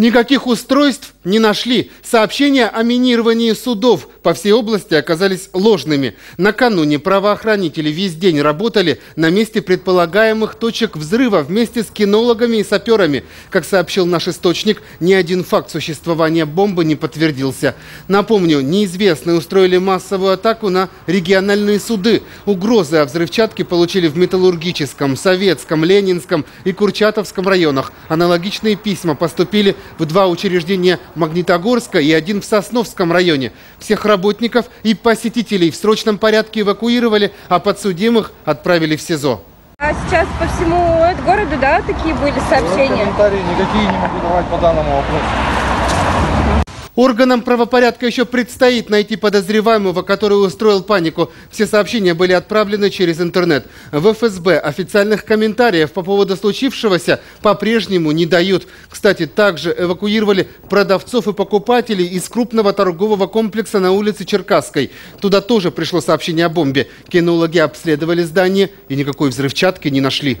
Никаких устройств не нашли. Сообщения о минировании судов по всей области оказались ложными. Накануне правоохранители весь день работали на месте предполагаемых точек взрыва вместе с кинологами и саперами. Как сообщил наш источник, ни один факт существования бомбы не подтвердился. Напомню, неизвестные устроили массовую атаку на региональные суды. Угрозы о взрывчатке получили в Металлургическом, Советском, Ленинском и Курчатовском районах. Аналогичные письма поступили в два учреждения Магнитогорска и один в Сосновском районе. Всех работников и посетителей в срочном порядке эвакуировали, а подсудимых отправили в СИЗО. А сейчас по всему городу, да, такие были сообщения? Комментарии никакие не могу давать по данному вопросу. Органам правопорядка еще предстоит найти подозреваемого, который устроил панику. Все сообщения были отправлены через интернет. В ФСБ официальных комментариев по поводу случившегося по-прежнему не дают. Кстати, также эвакуировали продавцов и покупателей из крупного торгового комплекса на улице Черкасской. Туда тоже пришло сообщение о бомбе. Кинологи обследовали здание и никакой взрывчатки не нашли.